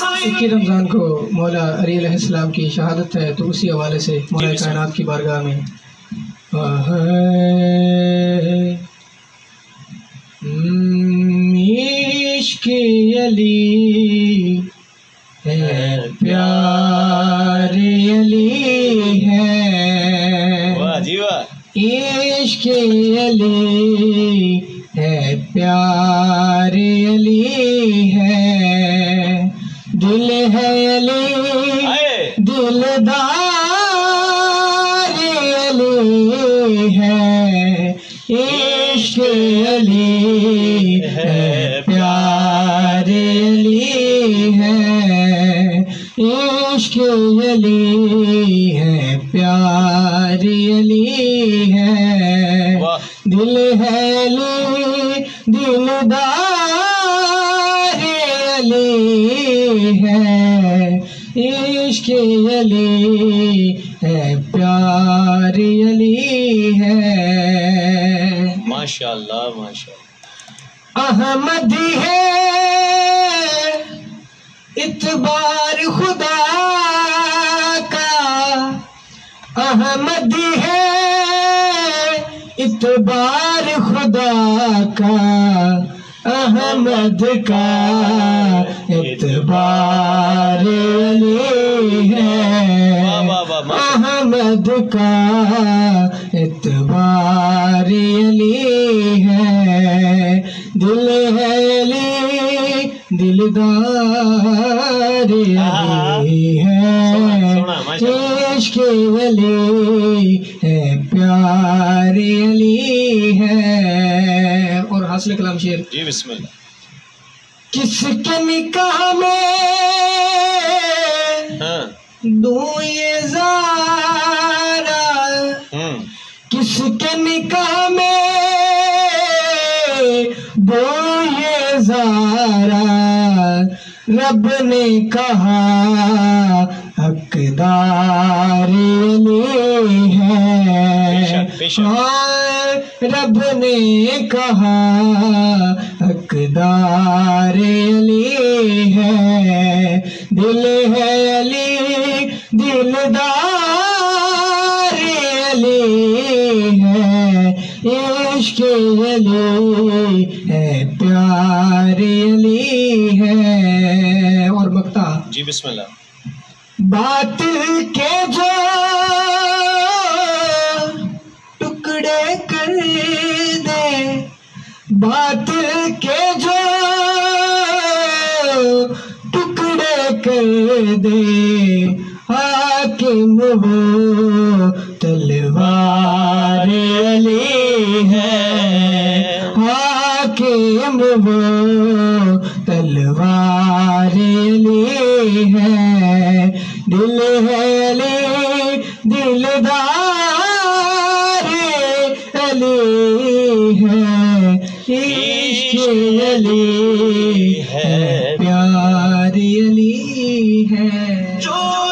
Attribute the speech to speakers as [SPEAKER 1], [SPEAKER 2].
[SPEAKER 1] इक्कीस रमज़ान को मौला अली अलैहिस्सलाम की शहादत है तो उसी हवाले से मौला कायनात की बारगाह में। इश्क अली है प्यार अली है। इश्क अली है प्यार अली है। है अली। दिलदार अली है। इश्क अली है। प्यार अली है। इश्क अली है। प्यार अली है। दिल है अली दिलदार है। इश्क अली है प्यार अली है।
[SPEAKER 2] माशाल्लाह माशाल्लाह।
[SPEAKER 1] अहमद है। इतबार खुदा का अहमद है। इतबार खुदा का अहमद का इतबार अली है। अहमद का इतबार अली है। दिल है अली दिलदार अली है। इश्क अली है प्यार अली है। हासिल कलाम शेर
[SPEAKER 2] जी बिस्मिल्लाह।
[SPEAKER 1] किसके निकाह में
[SPEAKER 2] हाँ।
[SPEAKER 1] दूँ ये जारा?
[SPEAKER 2] हम्म।
[SPEAKER 1] किसके निकाह में दो ये जारा? रब ने कहा हकदार है। हाँ, रब ने कहा हकदार अली है। दिल है अली दिलदार अली है। इश्क अली है प्यार अली है। और बक्ता
[SPEAKER 2] जी बिस्मिल्लाह।
[SPEAKER 1] बातिल बातिल के जो टुकड़े कर दे हाकिम वो तलवार अली है। हाकिम वो तलवार अली है प्यारी अली है जो